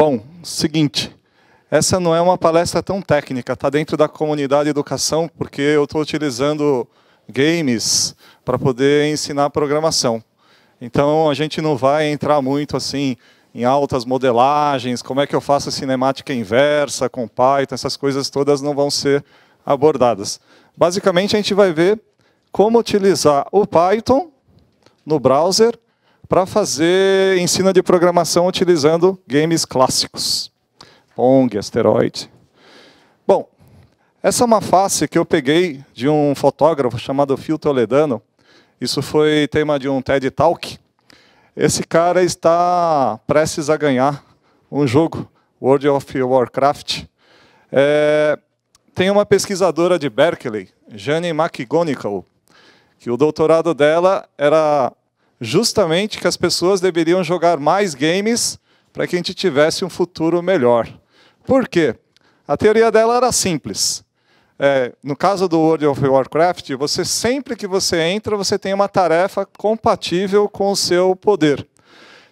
Bom, seguinte, essa não é uma palestra tão técnica, está dentro da comunidade de educação, porque eu estou utilizando games para poder ensinar programação. Então a gente não vai entrar muito assim em altas modelagens, como é que eu faço cinemática inversa com Python, essas coisas todas não vão ser abordadas. Basicamente a gente vai ver como utilizar o Python no browser para fazer ensino de programação utilizando games clássicos. Pong, Asteroid. Bom, essa é uma face que eu peguei de um fotógrafo chamado Phil Toledano. Isso foi tema de um TED Talk. Esse cara está prestes a ganhar um jogo, World of Warcraft. É, tem uma pesquisadora de Berkeley, Jane McGonigal, que o doutorado dela era justamente que as pessoas deveriam jogar mais games para que a gente tivesse um futuro melhor. Por quê? A teoria dela era simples. É, no caso do World of Warcraft, você sempre que você entra, você tem uma tarefa compatível com o seu poder.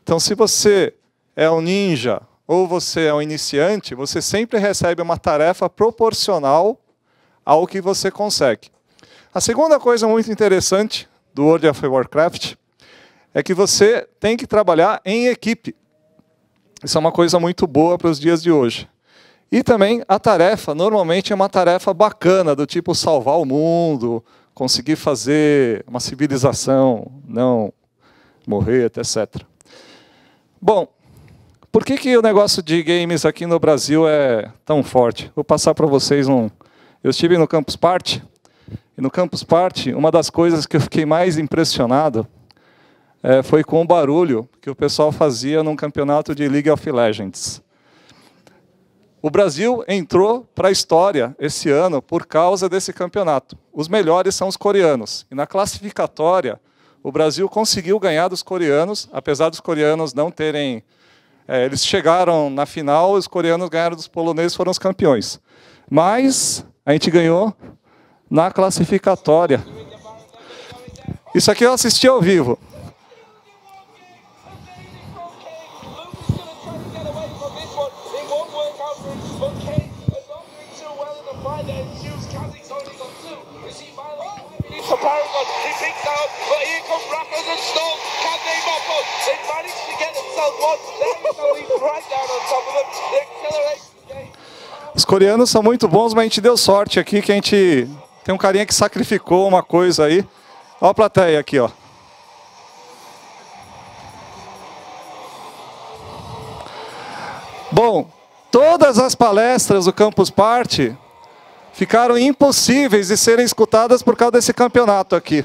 Então, se você é um ninja ou você é um iniciante, você sempre recebe uma tarefa proporcional ao que você consegue. A segunda coisa muito interessante do World of Warcraft é que você tem que trabalhar em equipe. Isso é uma coisa muito boa para os dias de hoje. E também a tarefa, normalmente é uma tarefa bacana, do tipo salvar o mundo, conseguir fazer uma civilização, não morrer, etc. Bom, por que, que o negócio de games aqui no Brasil é tão forte? Vou passar para vocês um. Eu estive no Campus Party, e no Campus Party, uma das coisas que eu fiquei mais impressionado é, foi com o barulho que o pessoal fazia num campeonato de League of Legends. O Brasil entrou para a história esse ano por causa desse campeonato. Os melhores são os coreanos. E na classificatória, o Brasil conseguiu ganhar dos coreanos, apesar dos coreanos não terem. É, eles chegaram na final, os coreanos ganharam dos poloneses, foram os campeões. Mas a gente ganhou na classificatória. Isso aqui eu assisti ao vivo. He out, but here Rappers and. Can they mop up? They managed to get themselves one. There is right down on top of them. They accelerate Os coreanos são muito bons, mas a gente deu sorte aqui que a gente tem um carinha que sacrificou uma coisa aí. Olha a plateia aqui, ó. Bom, todas as palestras do Campus Party ficaram impossíveis de serem escutadas por causa desse campeonato aqui.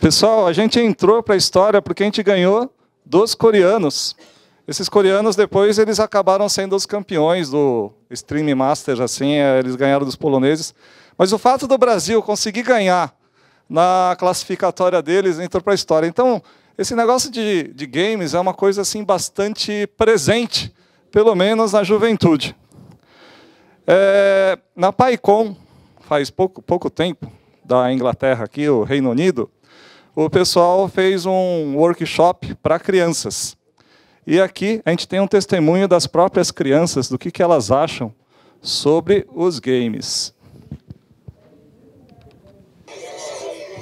Pessoal, a gente entrou para a história porque a gente ganhou dos coreanos. Esses coreanos depois eles acabaram sendo os campeões do Stream Masters, assim, é, eles ganharam dos poloneses. Mas o fato do Brasil conseguir ganhar na classificatória deles entrou para a história. Então, esse negócio de, de games é uma coisa assim bastante presente, pelo menos na juventude. É, na PyCon, faz pouco, pouco tempo, da Inglaterra aqui, o Reino Unido, o pessoal fez um workshop para crianças. E aqui a gente tem um testemunho das próprias crianças, do que, que elas acham sobre os games.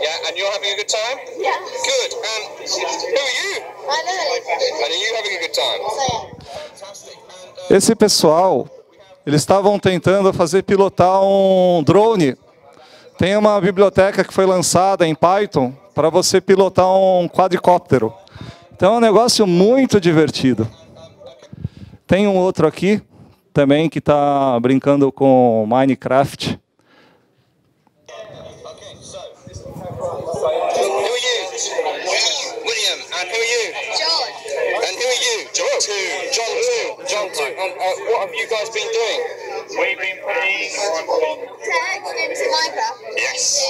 Yeah, and you're having a good time? Yeah. Good. And who are you? I know. And are you having a good time? So yeah. Fantastic. And, Esse pessoal, eles estavam tentando fazer pilotar um drone. Tem uma biblioteca que foi lançada em Python para você pilotar um quadricóptero. Então é um negócio muito divertido. Tem um outro aqui também que está brincando com Minecraft. You? John. And who are you? John. Two. John two. John to. And uh, what have you guys been doing? We've been putting on Text into Minecraft. Yes.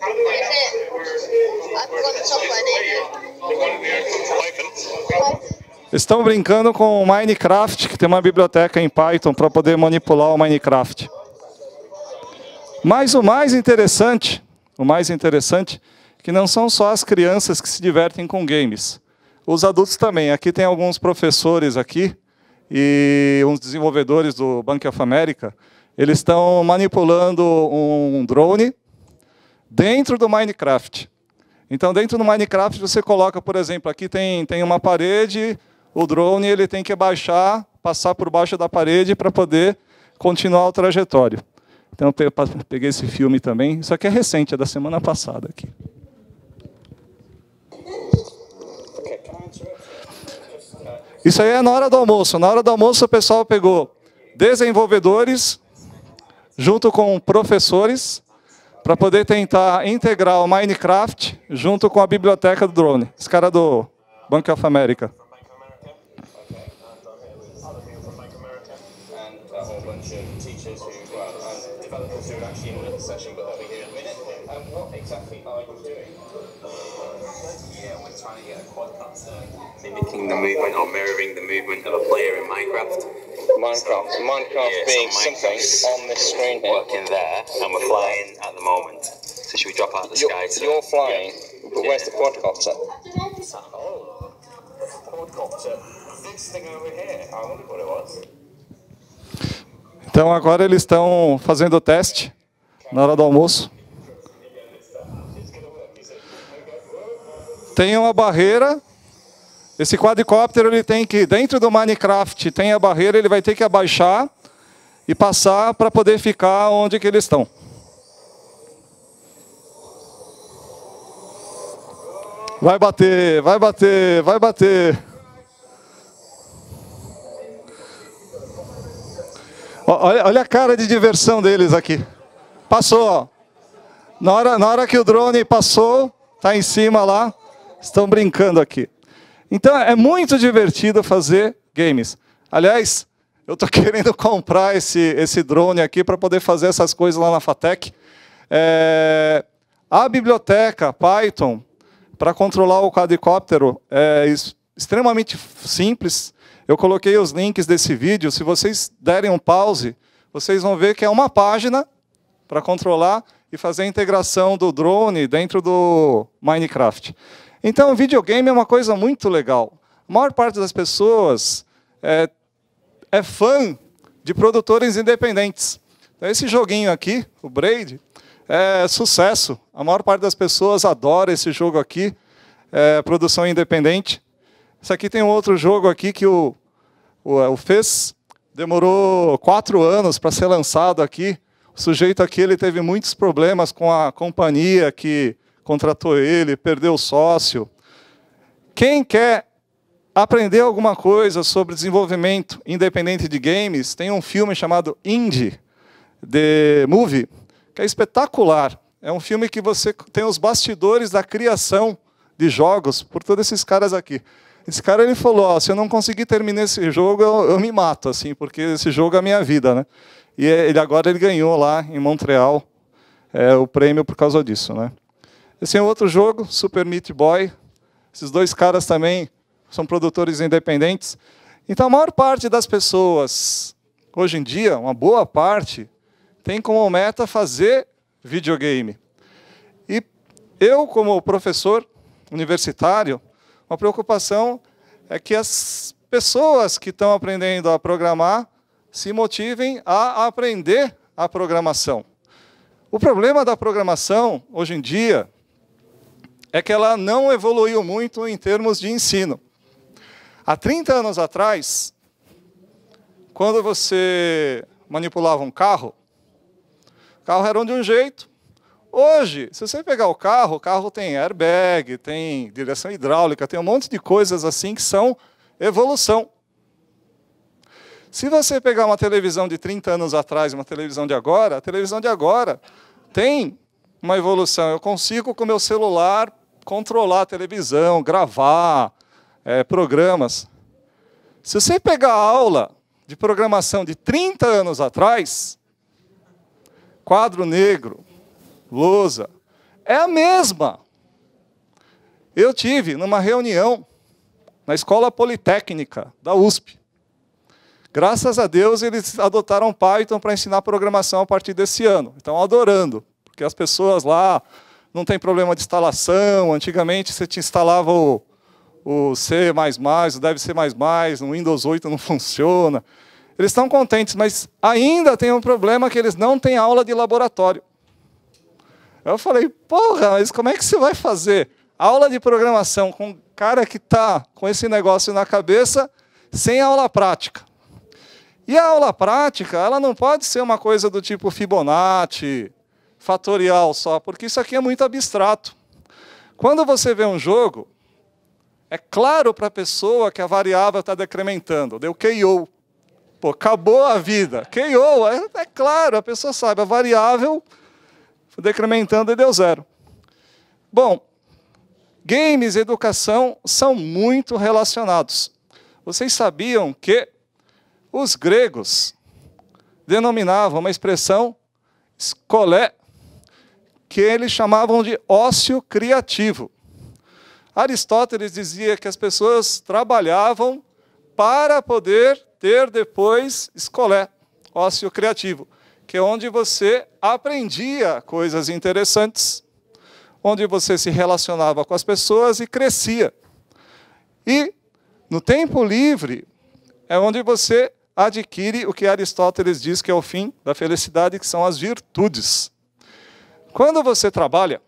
What is it? I forgot the software name. Python. Estão brincando com o Minecraft, que tem uma biblioteca em Python para poder manipular o Minecraft. Mas o mais interessante, o mais interessante, que não são só as crianças que se divertem com games. Os adultos também. Aqui tem alguns professores aqui e uns desenvolvedores do Bank of America. Eles estão manipulando um drone dentro do Minecraft. Então, dentro do Minecraft, você coloca, por exemplo, aqui tem, tem uma parede, o drone ele tem que baixar, passar por baixo da parede para poder continuar o trajetório. Então, eu peguei esse filme também. Isso aqui é recente, é da semana passada aqui. Isso aí é na hora do almoço. Na hora do almoço, o pessoal pegou desenvolvedores junto com professores para poder tentar integrar o Minecraft junto com a biblioteca do drone. Esse cara do Bank of America. The movement or mirroring the movement of a player in Minecraft. Minecraft. Minecraft Yeah, being so something on this screen here. Working there, and we're flying at the moment. So should we drop out of the You're, sky? to- you're flying, but where's the quadcopter? Oh, quadcopter. This thing over here. I wondered what it was. Então agora eles estão fazendo o teste na hora do almoço. Tem uma barreira. Esse quadricóptero ele tem que dentro do Minecraft tem a barreira, ele vai ter que abaixar e passar para poder ficar onde que eles estão. Vai bater, vai bater, vai bater. Olha, olha a cara de diversão deles aqui. Passou, ó. Na hora, na hora que o drone passou, tá em cima lá, estão brincando aqui. Então é muito divertido fazer games. Aliás, eu estou querendo comprar esse, esse drone aqui para poder fazer essas coisas lá na Fatec. É, a biblioteca Python para controlar o quadricóptero é extremamente simples. Eu coloquei os links desse vídeo. Se vocês derem um pause, vocês vão ver que é uma página para controlar e fazer a integração do drone dentro do Minecraft. Então, o videogame é uma coisa muito legal. A maior parte das pessoas é, é fã de produtores independentes. Então, esse joguinho aqui, o Braid, é sucesso. A maior parte das pessoas adora esse jogo aqui, é produção independente. Isso aqui tem um outro jogo aqui que o, o, o fez demorou quatro anos para ser lançado aqui. O sujeito aqui ele teve muitos problemas com a companhia que contratou ele, perdeu o sócio. Quem quer aprender alguma coisa sobre desenvolvimento independente de games, tem um filme chamado Indie, The Movie, que é espetacular. É um filme que você tem os bastidores da criação de jogos por todos esses caras aqui. Esse cara ele falou, ó, se eu não conseguir terminar esse jogo, eu, eu me mato, assim, porque esse jogo é a minha vida, né? E ele agora ele ganhou lá em Montreal é, o prêmio por causa disso, né? Esse é outro jogo, Super Meat Boy. Esses dois caras também são produtores independentes. Então a maior parte das pessoas hoje em dia, uma boa parte, tem como meta fazer videogame. E eu, como professor universitário, uma preocupação é que as pessoas que estão aprendendo a programar se motivem a aprender a programação. O problema da programação, hoje em dia, é que ela não evoluiu muito em termos de ensino. Há 30 anos atrás, quando você manipulava um carro, o carro era de um jeito. Hoje, se você pegar o carro, o carro tem airbag, tem direção hidráulica, tem um monte de coisas assim que são evolução. Se você pegar uma televisão de 30 anos atrás e uma televisão de agora, a televisão de agora tem uma evolução. Eu consigo, com meu celular, controlar a televisão, gravar é, programas. Se você pegar a aula de programação de 30 anos atrás, quadro negro, lousa, é a mesma. Eu tive numa reunião na Escola Politécnica da USP. Graças a Deus eles adotaram Python para ensinar programação a partir desse ano. Estão adorando, porque as pessoas lá não tem problema de instalação. Antigamente você te instalava o, o C++, o Dev C++, no Windows 8 não funciona. Eles estão contentes, mas ainda tem um problema que eles não têm aula de laboratório. Eu falei, porra, mas como é que você vai fazer aula de programação com um cara que está com esse negócio na cabeça sem aula prática? E a aula prática, ela não pode ser uma coisa do tipo Fibonacci, fatorial só, porque isso aqui é muito abstrato. Quando você vê um jogo, é claro para a pessoa que a variável está decrementando, deu KO. Pô, acabou a vida. KO, é, é claro, a pessoa sabe, a variável decrementando e deu zero. Bom, games e educação são muito relacionados. Vocês sabiam que os gregos denominavam uma expressão escolé, que eles chamavam de ócio criativo. Aristóteles dizia que as pessoas trabalhavam para poder ter depois escolé, ócio criativo, que é onde você aprendia coisas interessantes, onde você se relacionava com as pessoas e crescia. E no tempo livre é onde você adquire o que Aristóteles diz que é o fim da felicidade, que são as virtudes. Quando você trabalha,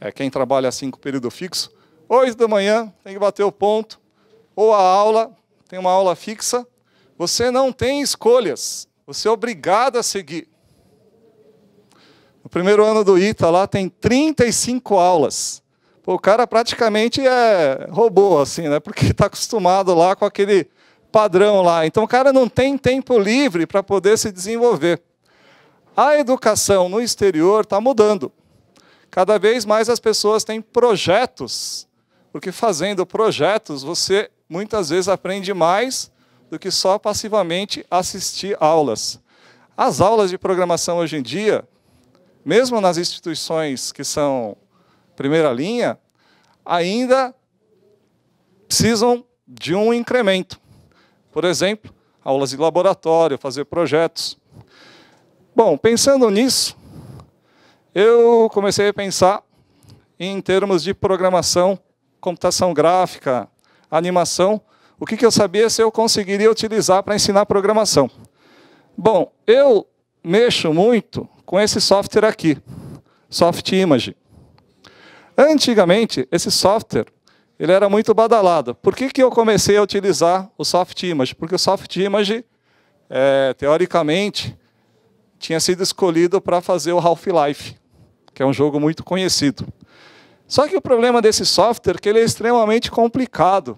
é quem trabalha assim com período fixo, oito da manhã tem que bater o ponto, ou a aula, tem uma aula fixa, você não tem escolhas, você é obrigado a seguir. No primeiro ano do ITA lá tem 35 aulas. Pô, o cara praticamente é robô, assim, né? Porque está acostumado lá com aquele padrão lá. Então o cara não tem tempo livre para poder se desenvolver. A educação no exterior está mudando. Cada vez mais as pessoas têm projetos, porque fazendo projetos você muitas vezes aprende mais do que só passivamente assistir aulas. As aulas de programação hoje em dia, mesmo nas instituições que são primeira linha, ainda precisam de um incremento. Por exemplo, aulas de laboratório, fazer projetos. Bom, pensando nisso, eu comecei a pensar em termos de programação, computação gráfica, animação, o que, que eu sabia se eu conseguiria utilizar para ensinar programação. Bom, eu mexo muito com esse software aqui, Soft Image. Antigamente, esse software ele era muito badalado. Por que, que eu comecei a utilizar o Soft Image? Porque o Soft Image, é, teoricamente, tinha sido escolhido para fazer o Half-Life, que é um jogo muito conhecido. Só que o problema desse software é que ele é extremamente complicado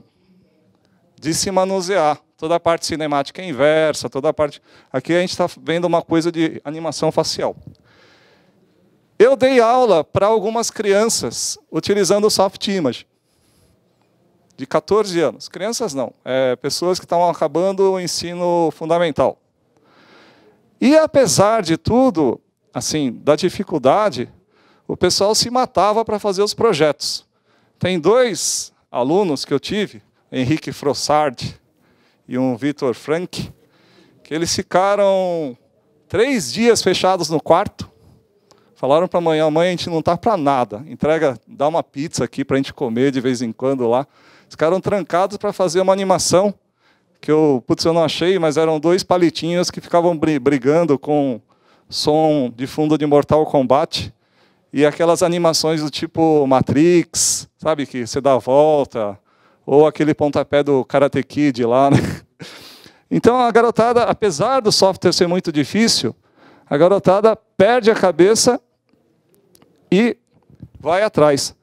de se manusear. Toda a parte cinemática é inversa, toda a parte... Aqui a gente está vendo uma coisa de animação facial. Eu dei aula para algumas crianças utilizando o Soft Image de 14 anos. Crianças não, é, pessoas que estão acabando o ensino fundamental. E apesar de tudo, assim, da dificuldade, o pessoal se matava para fazer os projetos. Tem dois alunos que eu tive, Henrique Frossard e um Vitor Frank, que eles ficaram três dias fechados no quarto. Falaram para a mãe, mãe, a gente não está para nada. Entrega, dá uma pizza aqui para a gente comer de vez em quando lá. Ficaram trancados para fazer uma animação que eu, putz, eu não achei, mas eram dois palitinhos que ficavam brigando com som de fundo de Mortal Kombat e aquelas animações do tipo Matrix, sabe, que você dá a volta, ou aquele pontapé do Karate Kid lá, né? Então a garotada, apesar do software ser muito difícil, a garotada perde a cabeça e vai atrás.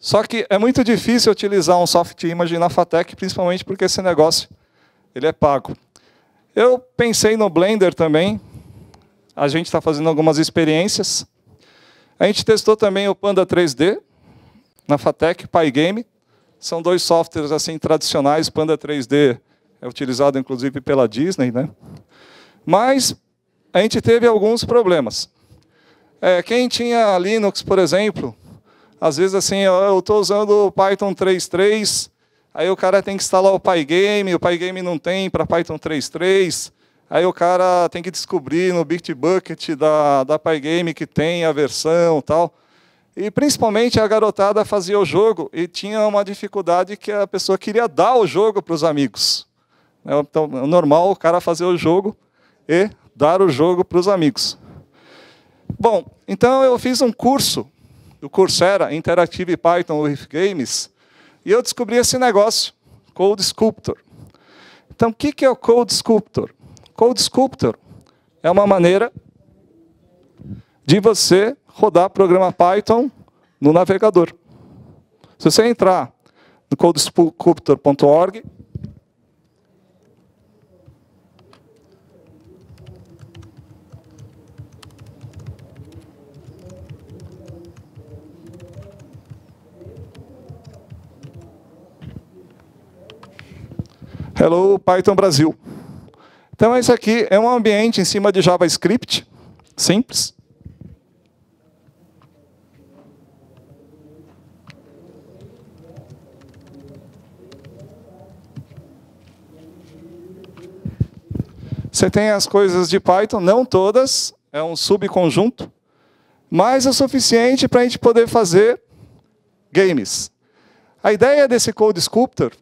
Só que é muito difícil utilizar um soft image na Fatec, principalmente porque esse negócio ele é pago. Eu pensei no Blender também. A gente está fazendo algumas experiências. A gente testou também o Panda 3D na Fatec, Pygame. São dois softwares assim tradicionais. Panda 3D é utilizado inclusive pela Disney, né? Mas a gente teve alguns problemas. É, quem tinha Linux, por exemplo, às vezes assim, eu estou usando o Python 3.3, aí o cara tem que instalar o Pygame, o Pygame não tem para Python 3.3, aí o cara tem que descobrir no Bitbucket da, da Pygame que tem a versão tal. E principalmente a garotada fazia o jogo e tinha uma dificuldade que a pessoa queria dar o jogo para os amigos. Então, é normal o cara fazer o jogo e dar o jogo para os amigos. Bom, então eu fiz um curso do Coursera, Interactive Python with Games, e eu descobri esse negócio, Code Sculptor. Então, o que é o Code Sculptor? Code Sculptor é uma maneira de você rodar programa Python no navegador. Se você entrar no codesculptor.org, Hello Python Brasil. Então, esse aqui é um ambiente em cima de JavaScript, simples. Você tem as coisas de Python, não todas, é um subconjunto, mas é o suficiente para a gente poder fazer games. A ideia desse Code Sculptor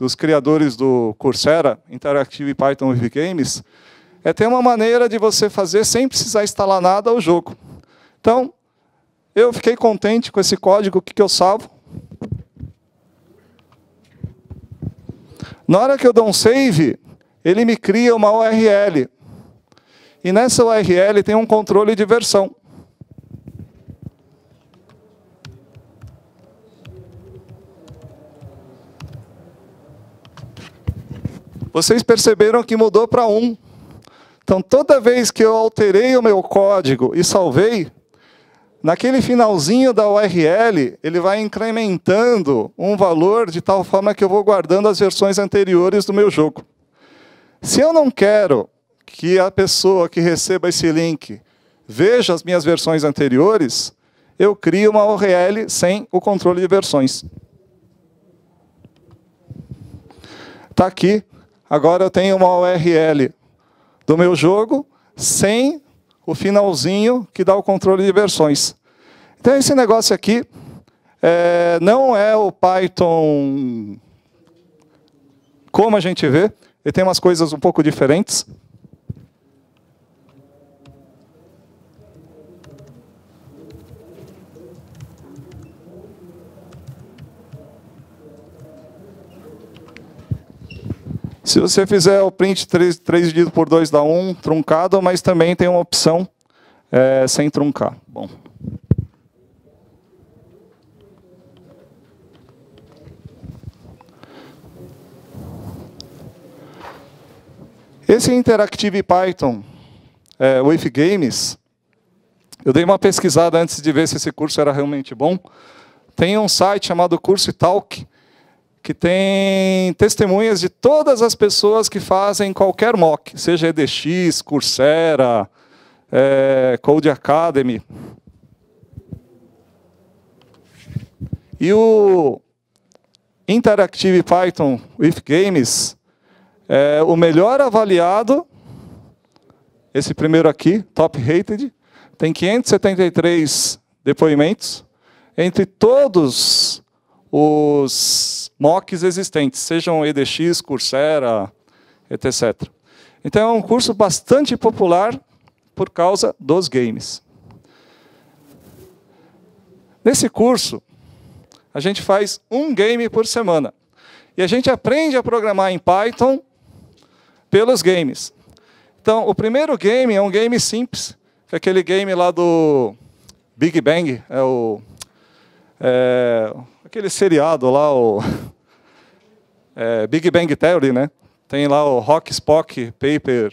dos criadores do Coursera, Interactive Python with Games, é ter uma maneira de você fazer sem precisar instalar nada o jogo. Então, eu fiquei contente com esse código, o que, que eu salvo? Na hora que eu dou um save, ele me cria uma URL. E nessa URL tem um controle de versão. Vocês perceberam que mudou para 1. Então, toda vez que eu alterei o meu código e salvei, naquele finalzinho da URL, ele vai incrementando um valor de tal forma que eu vou guardando as versões anteriores do meu jogo. Se eu não quero que a pessoa que receba esse link veja as minhas versões anteriores, eu crio uma URL sem o controle de versões. Está aqui Agora eu tenho uma URL do meu jogo sem o finalzinho que dá o controle de versões. Então esse negócio aqui é, não é o Python como a gente vê, ele tem umas coisas um pouco diferentes. Se você fizer o print 3, 3 dividido por 2 dá 1 truncado, mas também tem uma opção é, sem truncar. Bom. Esse Interactive Python é, with Games, eu dei uma pesquisada antes de ver se esse curso era realmente bom. Tem um site chamado Curso Talk, que tem testemunhas de todas as pessoas que fazem qualquer mock, seja EDX, Coursera, é, Code Academy. E o Interactive Python with Games é o melhor avaliado, esse primeiro aqui, top rated, tem 573 depoimentos, entre todos os mocks existentes, sejam EDX, Coursera, etc. Então é um curso bastante popular por causa dos games. Nesse curso, a gente faz um game por semana. E a gente aprende a programar em Python pelos games. Então, o primeiro game é um game simples, que é aquele game lá do Big Bang, é o é, aquele seriado lá, o é, Big Bang Theory, né? Tem lá o Rock, Spock, Paper,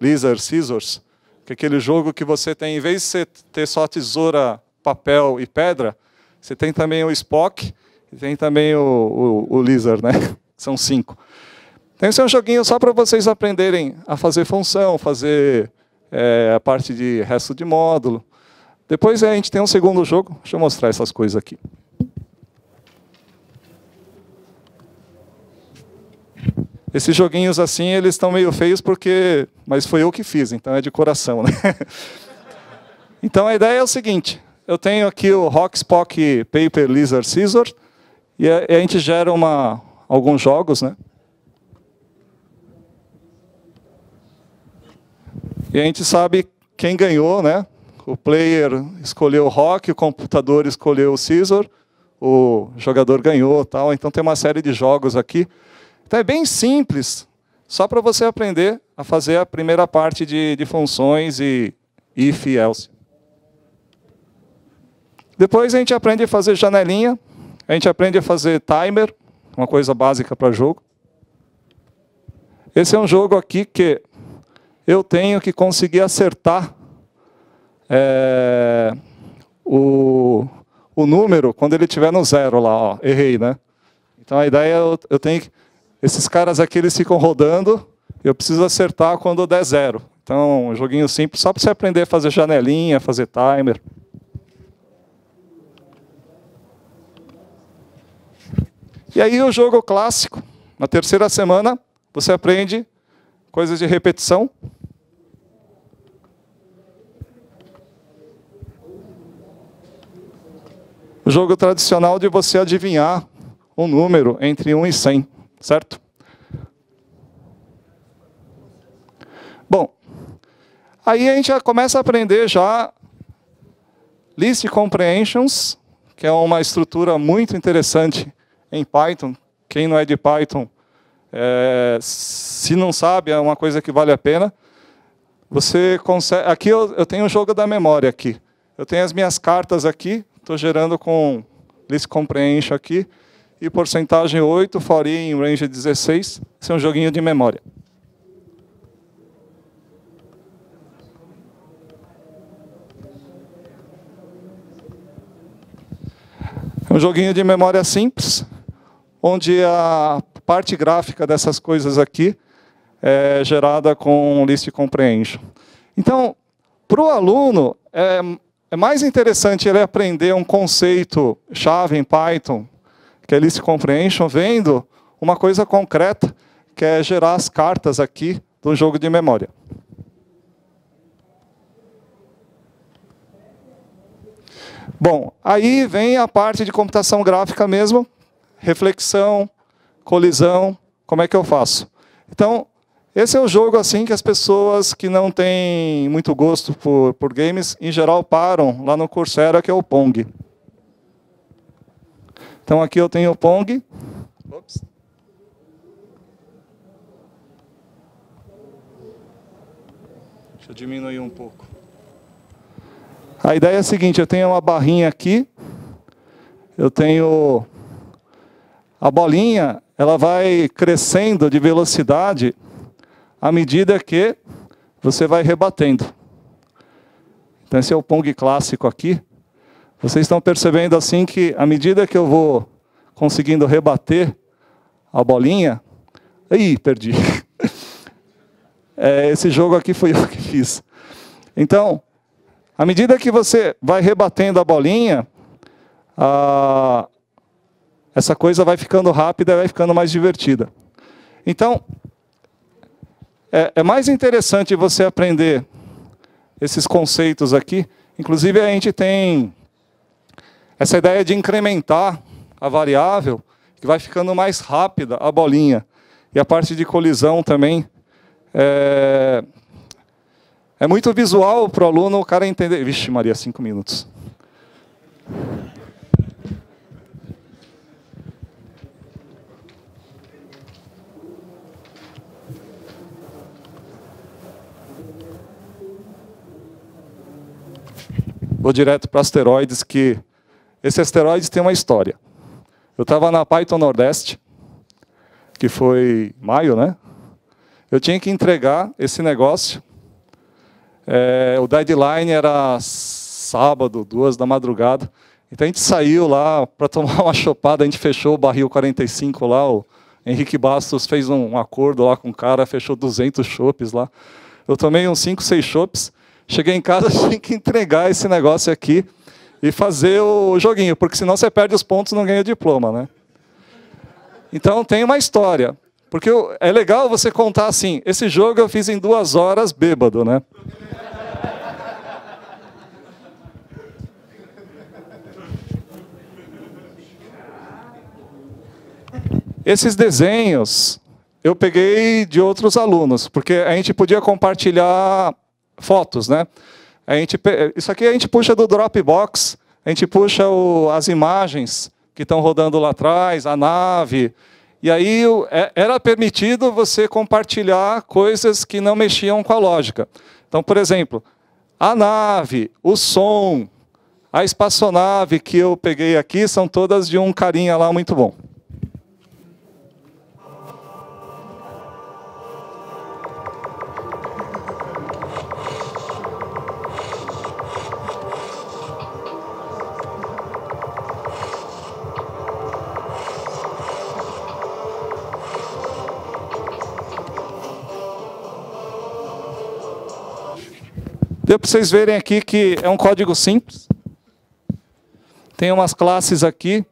Lizard, Scissors, que é aquele jogo que você tem, em vez de você ter só tesoura, papel e pedra, você tem também o Spock e tem também o, o, o Lizard, né? São cinco. Então, esse é um joguinho só para vocês aprenderem a fazer função, fazer é, a parte de resto de módulo. Depois a gente tem um segundo jogo. Deixa eu mostrar essas coisas aqui. Esses joguinhos assim, eles estão meio feios porque, mas foi eu que fiz, então é de coração, né? Então a ideia é o seguinte: eu tenho aqui o Rockspock Paper Lizard Scissors e a, a gente gera uma, alguns jogos, né? E a gente sabe quem ganhou, né? O player escolheu o rock, o computador escolheu o scissor, o jogador ganhou, tal. Então tem uma série de jogos aqui. Então é bem simples, só para você aprender a fazer a primeira parte de, de funções e if e else. Depois a gente aprende a fazer janelinha, a gente aprende a fazer timer, uma coisa básica para jogo. Esse é um jogo aqui que eu tenho que conseguir acertar é, o, o número quando ele estiver no zero lá. Ó, errei, né? Então a ideia é eu, eu tenho que esses caras aqui eles ficam rodando, eu preciso acertar quando der zero. Então, um joguinho simples, só para você aprender a fazer janelinha, fazer timer. E aí o jogo clássico, na terceira semana, você aprende coisas de repetição. O jogo tradicional de você adivinhar um número entre 1 e 100 certo? Bom, aí a gente já começa a aprender já list comprehensions, que é uma estrutura muito interessante em Python. Quem não é de Python, é, se não sabe, é uma coisa que vale a pena. Você consegue. Aqui eu, eu tenho um jogo da memória aqui. Eu tenho as minhas cartas aqui, estou gerando com list comprehension aqui e porcentagem 8, for em range 16. Esse é um joguinho de memória. É um joguinho de memória simples, onde a parte gráfica dessas coisas aqui é gerada com list comprehension. Então, para o aluno, é, é mais interessante ele aprender um conceito chave em Python, que é list comprehension, vendo uma coisa concreta, que é gerar as cartas aqui do jogo de memória. Bom, aí vem a parte de computação gráfica mesmo, reflexão, colisão, como é que eu faço? Então, esse é o jogo assim que as pessoas que não têm muito gosto por, por games, em geral, param lá no Coursera, que é o Pong. Então aqui eu tenho o Pong. Ops. Deixa eu diminuir um pouco. A ideia é a seguinte, eu tenho uma barrinha aqui, eu tenho a bolinha, ela vai crescendo de velocidade à medida que você vai rebatendo. Então esse é o Pong clássico aqui. Vocês estão percebendo assim que, à medida que eu vou conseguindo rebater a bolinha. Ih, perdi. É, esse jogo aqui foi eu que fiz. Então, à medida que você vai rebatendo a bolinha, a... essa coisa vai ficando rápida vai ficando mais divertida. Então, é, é mais interessante você aprender esses conceitos aqui. Inclusive, a gente tem essa ideia de incrementar a variável, que vai ficando mais rápida a bolinha. E a parte de colisão também. É, é muito visual para o aluno o cara entender. Vixe, Maria, cinco minutos. Vou direto para asteroides que esse asteroide tem uma história. Eu estava na Python Nordeste, que foi maio, né? Eu tinha que entregar esse negócio. É, o deadline era sábado, duas da madrugada. Então a gente saiu lá para tomar uma chopada, a gente fechou o barril 45 lá, a Henrique Bastos fez um acordo lá com o cara, fechou 200 chopes lá. Eu tomei uns 5, 6 chopes. Cheguei em casa, tinha que entregar esse negócio aqui e fazer o joguinho, porque senão você perde os pontos e não ganha diploma, né? Então tem uma história. Porque é legal você contar assim, esse jogo eu fiz em duas horas bêbado, né? Esses desenhos eu peguei de outros alunos, porque a gente podia compartilhar fotos, né? A gente, isso aqui a gente puxa do Dropbox, a gente puxa o, as imagens que estão rodando lá atrás, a nave, e aí é, era permitido você compartilhar coisas que não mexiam com a lógica. Então, por exemplo, a nave, o som, a espaçonave que eu peguei aqui são todas de um carinha lá muito bom. Deu para vocês verem aqui que é um código simples. Tem umas classes aqui.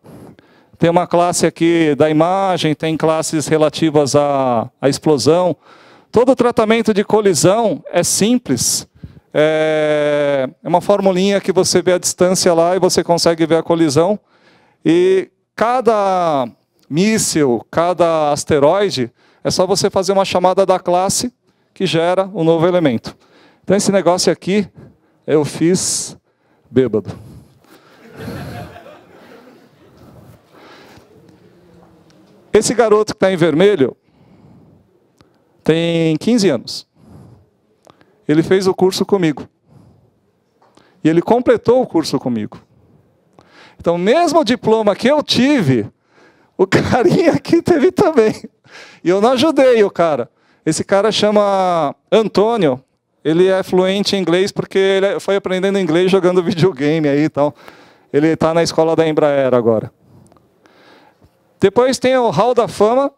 Tem uma classe aqui da imagem, tem classes relativas à, à explosão. Todo o tratamento de colisão é simples. É, é uma formulinha que você vê a distância lá e você consegue ver a colisão. E cada míssil, cada asteroide, é só você fazer uma chamada da classe que gera o um novo elemento. Então esse negócio aqui eu fiz bêbado. Esse garoto que está em vermelho tem 15 anos. Ele fez o curso comigo. E ele completou o curso comigo. Então, mesmo o diploma que eu tive, o carinha aqui teve também. E eu não ajudei o cara. Esse cara chama Antônio, ele é fluente em inglês porque ele foi aprendendo inglês jogando videogame aí e tal. Ele está na escola da Embraer agora. Depois tem o Hall da Fama.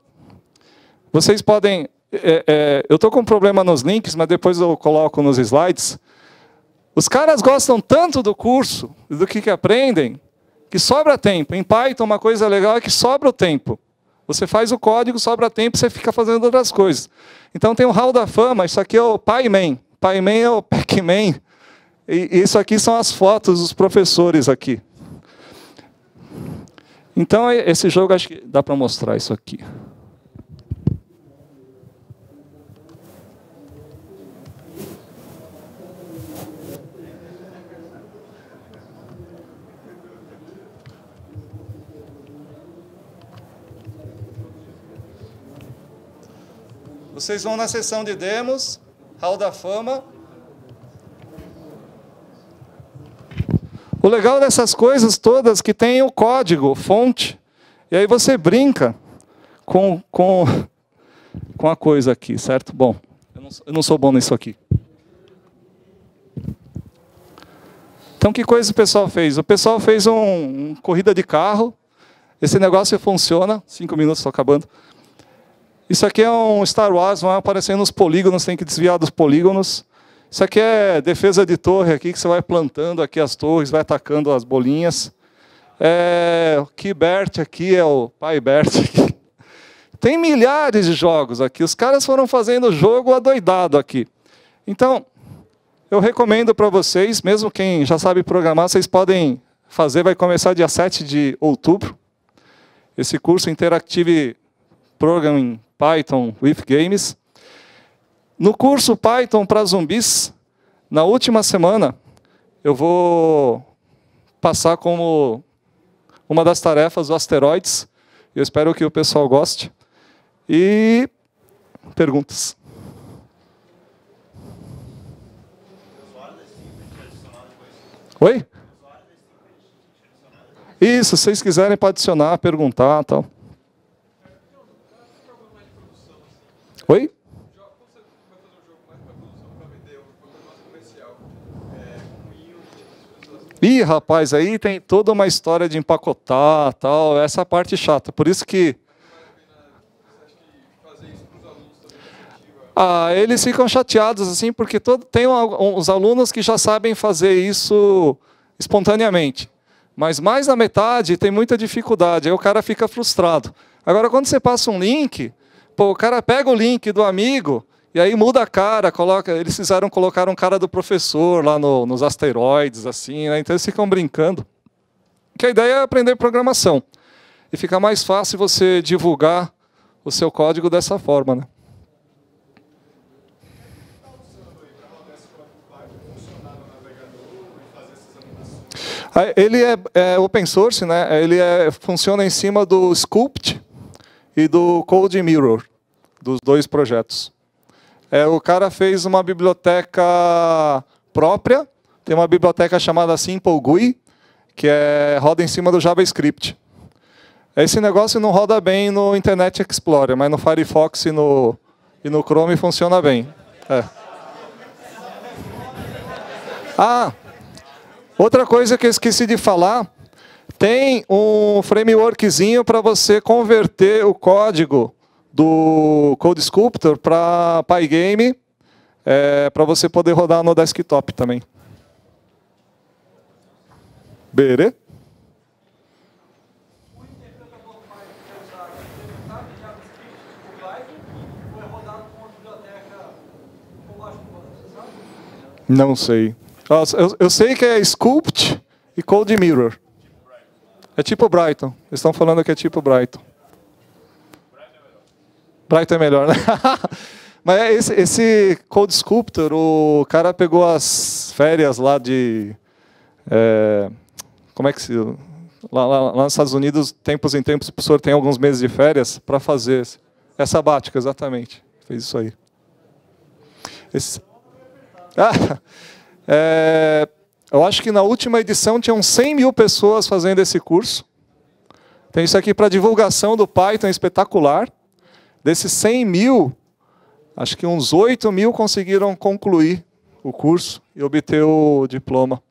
Vocês podem. É, é, eu estou com um problema nos links, mas depois eu coloco nos slides. Os caras gostam tanto do curso, do que, que aprendem, que sobra tempo. Em Python, uma coisa legal é que sobra o tempo. Você faz o código, sobra tempo, você fica fazendo outras coisas. Então tem o Hall da Fama, isso aqui é o PyMan. PyMan é o Pac-Man. E isso aqui são as fotos dos professores aqui. Então, esse jogo, acho que dá para mostrar isso aqui. Vocês vão na seção de demos, Hall da Fama. O legal dessas coisas todas que tem o código, fonte. E aí você brinca com, com, com a coisa aqui, certo? Bom, eu não, eu não sou bom nisso aqui. Então, que coisa o pessoal fez? O pessoal fez uma um corrida de carro. Esse negócio funciona. Cinco minutos, estou acabando. Isso aqui é um Star Wars, vão aparecendo os polígonos, tem que desviar dos polígonos. Isso aqui é defesa de torre aqui, que você vai plantando aqui as torres, vai atacando as bolinhas. É, o Kibert aqui é o pai Bert aqui. Tem milhares de jogos aqui. Os caras foram fazendo jogo adoidado aqui. Então, eu recomendo para vocês, mesmo quem já sabe programar, vocês podem fazer, vai começar dia 7 de outubro. Esse curso Interactive Programming Python with Games. No curso Python para zumbis, na última semana, eu vou passar como uma das tarefas o asteroides. Eu espero que o pessoal goste. E perguntas. Oi? Isso, se vocês quiserem para adicionar, perguntar, tal. Oi? Ih, rapaz, aí tem toda uma história de empacotar, tal, essa parte chata. Por isso que Ah, eles ficam chateados assim porque todo, tem uns alunos que já sabem fazer isso espontaneamente, mas mais da metade tem muita dificuldade. Aí o cara fica frustrado. Agora, quando você passa um link, pô, o cara pega o link do amigo e aí muda a cara, coloca. Eles fizeram colocar um cara do professor lá no, nos asteroides, assim, né? então eles ficam brincando. Que a ideia é aprender programação e fica mais fácil você divulgar o seu código dessa forma, né? Ele é, é, open source, né? Ele é, funciona em cima do Sculpt e do Code Mirror, dos dois projetos. É, o cara fez uma biblioteca própria, tem uma biblioteca chamada Simple GUI, que é, roda em cima do JavaScript. Esse negócio não roda bem no Internet Explorer, mas no Firefox e no, e no Chrome funciona bem. É. Ah, Outra coisa que eu esqueci de falar, tem um frameworkzinho para você converter o código do Code Sculptor para Pygame, é, para você poder rodar no desktop também. Bere? Não sei. Eu, eu sei que é Sculpt e Code Mirror. É tipo Brighton. Eles estão falando que é tipo Brighton. Brighton é melhor, né? Mas é esse, esse Code Sculptor, o cara pegou as férias lá de. É, como é que se. Lá, lá, lá, nos Estados Unidos, tempos em tempos, o professor tem alguns meses de férias para fazer. É sabática, exatamente. Fez isso aí. Esse, ah, é, eu acho que na última edição tinham 100 mil pessoas fazendo esse curso. Tem isso aqui para divulgação do Python espetacular. Desses 100 mil, acho que uns 8 mil conseguiram concluir o curso e obter o diploma.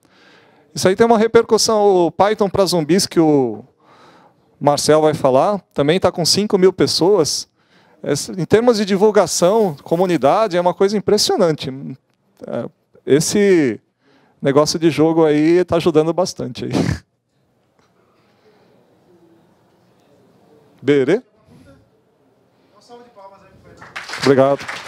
Isso aí tem uma repercussão. O Python para zumbis, que o Marcel vai falar, também está com 5 mil pessoas. Em termos de divulgação, comunidade, é uma coisa impressionante. É, esse negócio de jogo aí está ajudando bastante. Aí. Berê? Obrigado.